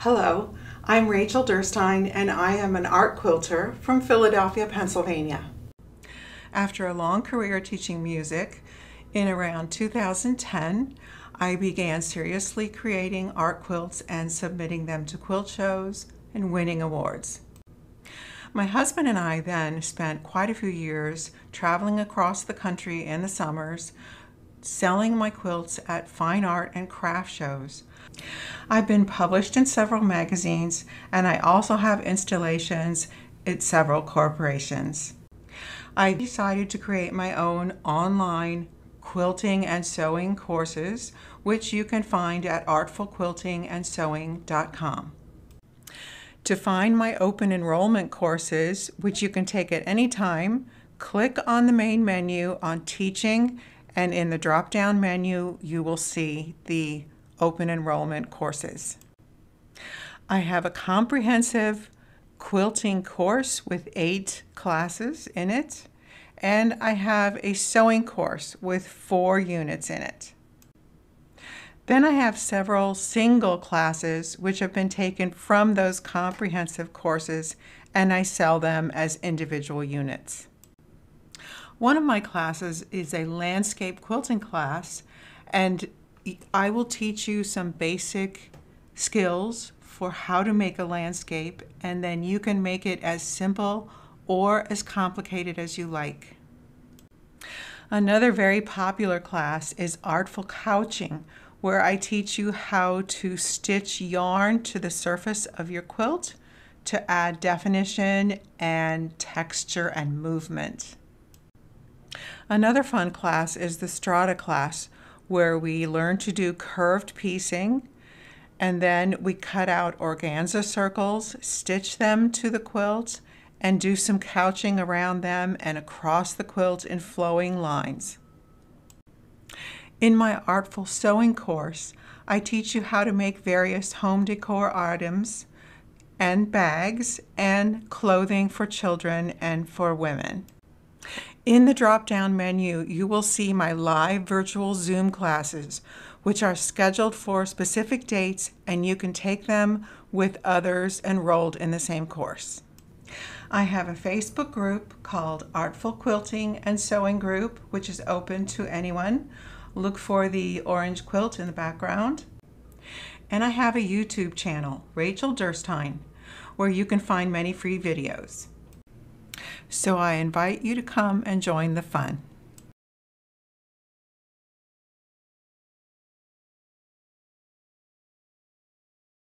Hello, I'm Rachel Derstine and I am an art quilter from Philadelphia, Pennsylvania. After a long career teaching music, in around 2010, I began seriously creating art quilts and submitting them to quilt shows and winning awards. My husband and I then spent quite a few years traveling across the country in the summers, selling my quilts at fine art and craft shows. I've been published in several magazines and I also have installations at several corporations. I decided to create my own online quilting and sewing courses, which you can find at artfulquiltingandsewing.com. To find my open enrollment courses, which you can take at any time, click on the main menu on Teaching, and in the drop down menu, you will see the open enrollment courses. I have a comprehensive quilting course with eight classes in it, and I have a sewing course with four units in it. Then I have several single classes which have been taken from those comprehensive courses and I sell them as individual units. One of my classes is a landscape quilting class and I will teach you some basic skills for how to make a landscape and then you can make it as simple or as complicated as you like. Another very popular class is Artful Couching, where I teach you how to stitch yarn to the surface of your quilt to add definition and texture and movement. Another fun class is the Strata class, where we learn to do curved piecing and then we cut out organza circles, stitch them to the quilt, and do some couching around them and across the quilt in flowing lines. In my Artful Sewing course, I teach you how to make various home decor items and bags and clothing for children and for women. In the drop-down menu, you will see my live virtual Zoom classes, which are scheduled for specific dates and you can take them with others enrolled in the same course. I have a Facebook group called Artful Quilting and Sewing Group, which is open to anyone Look for the orange quilt in the background. And I have a YouTube channel, Rachel Derstine, where you can find many free videos. So I invite you to come and join the fun.